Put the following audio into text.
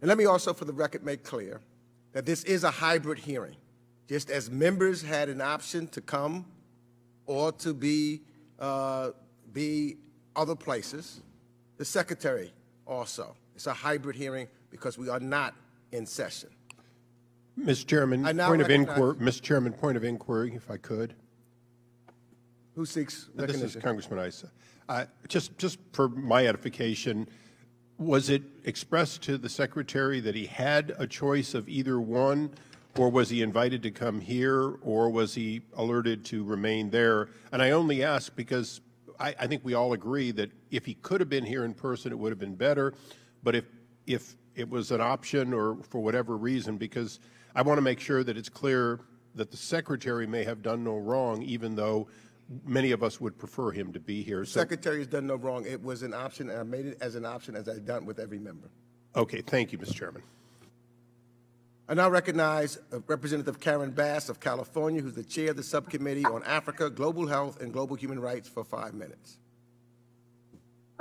And let me also, for the record, make clear that this is a hybrid hearing. Just as members had an option to come or to be, uh, be other places, the secretary also. It's a hybrid hearing because we are not in session. Mr. Chairman, point of inquiry, Mr. Chairman, point of inquiry, if I could. Who seeks This is recognition? Congressman Issa. Uh, Just, just for my edification, was it expressed to the Secretary that he had a choice of either one, or was he invited to come here, or was he alerted to remain there? And I only ask because I, I think we all agree that if he could have been here in person, it would have been better. But if, if it was an option or for whatever reason, because I want to make sure that it's clear that the Secretary may have done no wrong, even though many of us would prefer him to be here. So, Secretary has done no wrong. It was an option, and I made it as an option as I've done with every member. okay, thank you, Mr. Chairman. I now recognize uh, Representative Karen Bass of California, who's the chair of the Subcommittee on Africa, Global Health, and Global Human Rights for five minutes.